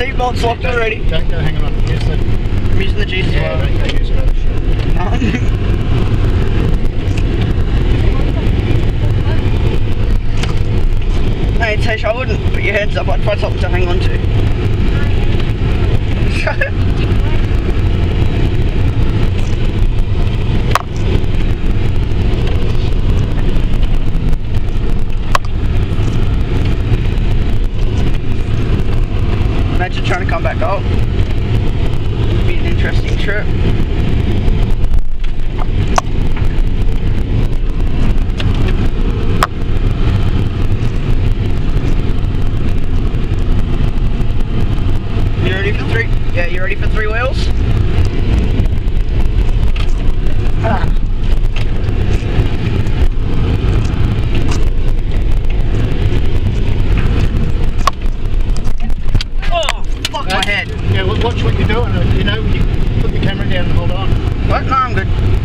Seatbelt's locked already. Don't go hanging on. Use the, I'm using the G's yeah, well. don't go use shit. Hey, Tish, I wouldn't put your heads up. I'd find something to hang on to. Imagine trying to come back up. Be an interesting trip. You ready for three? Yeah, you ready for three wheels? watch what you're doing. You know, when you put your camera down and hold on. Right? No, I'm good.